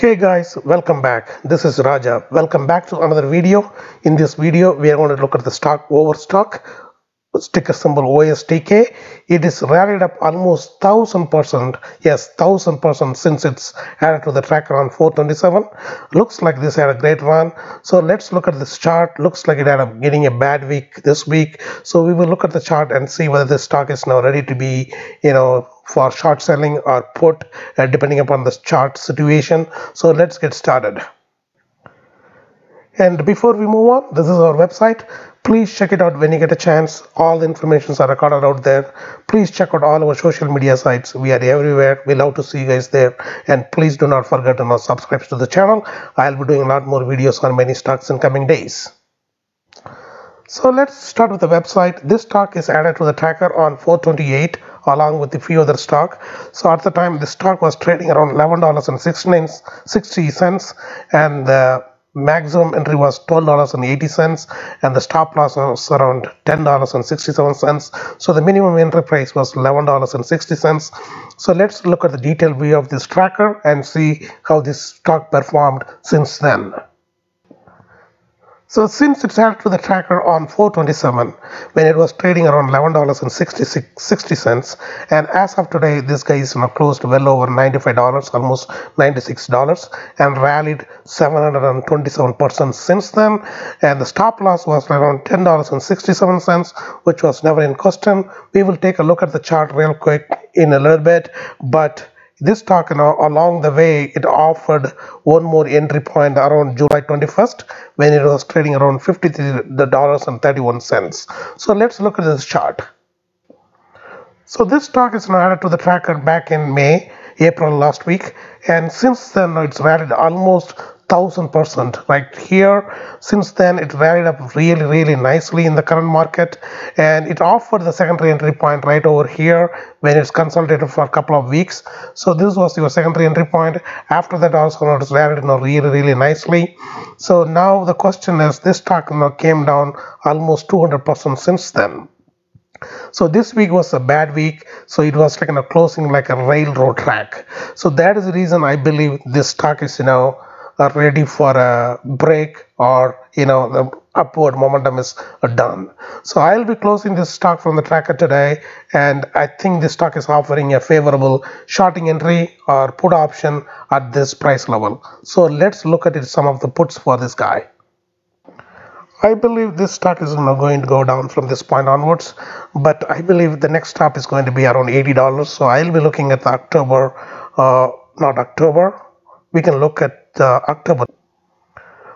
Hey guys, welcome back. This is Raja. Welcome back to another video. In this video, we are going to look at the stock overstock, sticker symbol OSTK. It is rallied up almost thousand percent. Yes, thousand percent since it's added to the tracker on 427. Looks like this had a great run. So let's look at this chart. Looks like it had a getting a bad week this week. So we will look at the chart and see whether this stock is now ready to be, you know, for short selling or put uh, depending upon the chart situation. So let's get started. And before we move on this is our website. Please check it out when you get a chance. All the informations are recorded out there. Please check out all our social media sites. We are everywhere. We love to see you guys there. And please do not forget to now subscribe to the channel. I'll be doing a lot more videos on many stocks in coming days. So let's start with the website. This stock is added to the tracker on 428 along with a few other stock. So at the time the stock was trading around $11.60 and the maximum entry was $12.80 and the stop loss was around $10.67. So the minimum entry price was $11.60. So let's look at the detailed view of this tracker and see how this stock performed since then. So since it's added to the tracker on 427 when it was trading around $11.60 and as of today this guy is now closed well over $95 almost $96 and rallied 727% since then and the stop loss was around $10.67 which was never in question. We will take a look at the chart real quick in a little bit but this know, along the way it offered one more entry point around July 21st when it was trading around $53.31 so let's look at this chart. So this stock is now added to the tracker back in May April last week and since then it's rallied almost thousand percent. Right here since then it rallied up really really nicely in the current market. And it offered the secondary entry point right over here when it's consolidated for a couple of weeks. So this was your secondary entry point. After that also it's rallied you know, really really nicely. So now the question is this stock you know, came down almost 200 percent since then. So this week was a bad week. So it was like you know closing like a railroad track. So that is the reason i believe this stock is you know are ready for a break or you know the upward momentum is done. So i'll be closing this stock from the tracker today and i think this stock is offering a favorable shorting entry or put option at this price level. So let's look at it some of the puts for this guy. I believe this stock is not going to go down from this point onwards, but I believe the next stop is going to be around $80. So I'll be looking at the October, uh, not October, we can look at the October.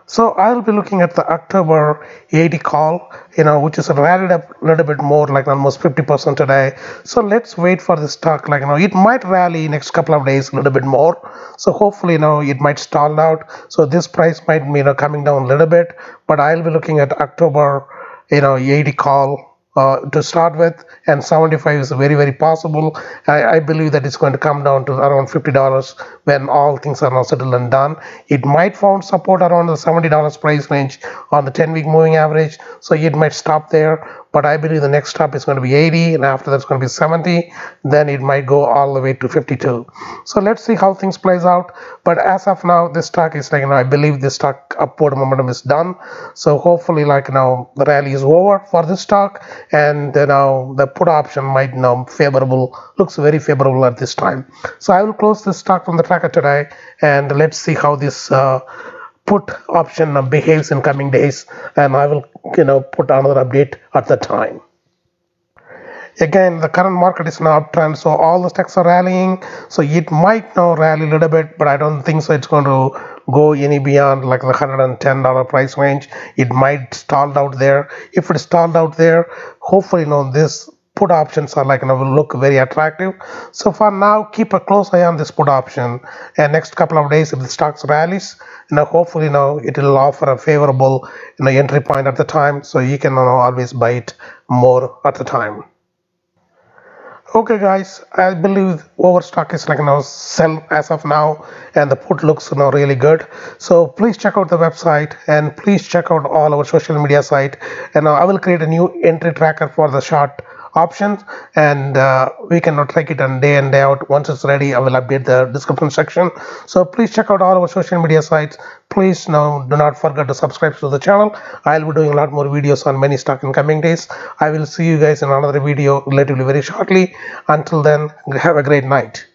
So I'll be looking at the October 80 call, you know, which is rallied up a little bit more, like almost 50% today. So let's wait for the stock, like, you know, it might rally next couple of days a little bit more. So hopefully, you know, it might stall out. So this price might be, you know, coming down a little bit, but I'll be looking at October, you know, 80 call uh, to start with and 75 is very very possible. I, I, believe that it's going to come down to around $50 when all things are now settled and done. It might find support around the $70 price range on the 10 week moving average so it might stop there but I believe the next stop is going to be 80 and after that's going to be 70 then it might go all the way to 52 so let's see how things plays out. But as of now this stock is like you know I believe this stock upward momentum is done. So hopefully like you now the rally is over for this stock and you know the put option might you now favorable looks very favorable at this time. So I will close this stock from the tracker today and let's see how this uh, put option behaves in coming days and I will you know put another update at the time. Again the current market is now uptrend so all the stocks are rallying so it might now rally a little bit but I don't think so it's going to go any beyond like the $110 price range. It might stall out there. If it stalled out there hopefully you know this put options are like you know look very attractive. So for now keep a close eye on this put option. And next couple of days if the stocks rallies. You know hopefully you know it will offer a favorable you know entry point at the time. So you can you know, always buy it more at the time. Okay guys i believe overstock is like you know sell as of now. And the put looks you really good. So please check out the website. And please check out all our social media site. And i will create a new entry tracker for the short options and uh, we cannot track it on day and day out once it's ready i will update the description section. So please check out all our social media sites. Please now do not forget to subscribe to the channel. I'll be doing a lot more videos on many stock in coming days. I will see you guys in another video relatively very shortly. Until then have a great night